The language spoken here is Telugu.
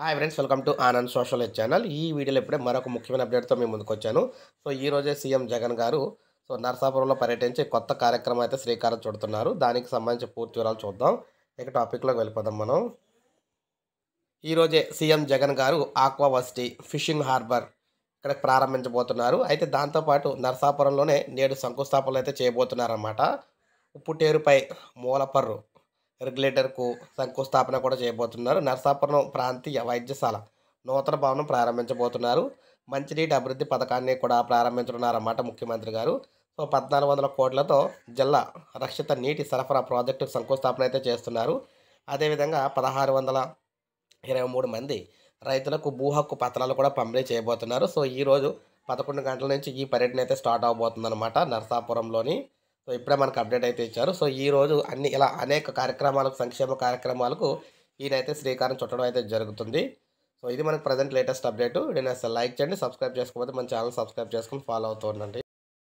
Hi friends welcome to Anand social channel ఈ వీడియోలో ఇప్పుడే మరొక ముఖ్యమైన అప్డేట్తో మేము ముందుకు వచ్చాను. సో ఈ రోజే సీఎం జగన్ గారు సో నర్సాపురంలో పర్యటించి కొత్త కార్యక్రమం అయితే శ్రీకారం చుడుతున్నారు. దానికి సంబంధించి పూర్తి వివరాలు చూద్దాం. ఇక టాపిక్లోకి వెళ్ళిపోదాం మనం. ఈరోజే సీఎం జగన్ గారు ఆక్వావర్సిటీ ఫిషింగ్ హార్బర్ ఇక్కడ ప్రారంభించబోతున్నారు. అయితే దాంతోపాటు నర్సాపురంలోనే నేడు శంకుస్థాపనలు అయితే చేయబోతున్నారన్నమాట. ఉప్పుటేరుపై మూలపర్రు రెగ్యులేటర్కు శంకుస్థాపన కూడా చేయబోతున్నారు. నర్సాపురం ప్రాంతీయ వైద్యశాల నూతన భవనం ప్రారంభించబోతున్నారు. మంచినీటి అభివృద్ధి పథకాన్ని కూడా ప్రారంభించనున్నారన్నమాట ముఖ్యమంత్రి గారు. సో పద్నాలుగు వందల కోట్లతో జిల్లా రక్షిత నీటి సరఫరా ప్రాజెక్టు శంకుస్థాపన అయితే చేస్తున్నారు. అదేవిధంగా పదహారు వందల ఇరవై మూడు మంది రైతులకు భూ హక్కు పత్రాలు కూడా పంపిణీ చేయబోతున్నారు. సో ఈరోజు పదకొండు గంటల నుంచి ఈ పర్యటన అయితే స్టార్ట్ అవబోతుందన్నమాట నరసాపురంలోని నర్సాపురంలోని సో ఇప్పుడే మనకు అప్డేట్ అయితే ఇచ్చారు. సో ఈ రోజు అన్ని ఇలా అనేక కార్యక్రమాలకు సంక్షేమ కార్యక్రమాలకు ఈయనైతే శ్రీకారం చుట్టడం అయితే జరుగుతుంది. సో ఇది మనకు ప్రజెంట్ లేటెస్ట్ అప్డేట్ నేను అసలు లైక్ చేయండి సబ్స్క్రైబ్ చేసుకోకపోతే మన ఛానల్ సబ్స్క్రైబ్ చేసుకుని ఫాలో అవుతూ ఉండండి.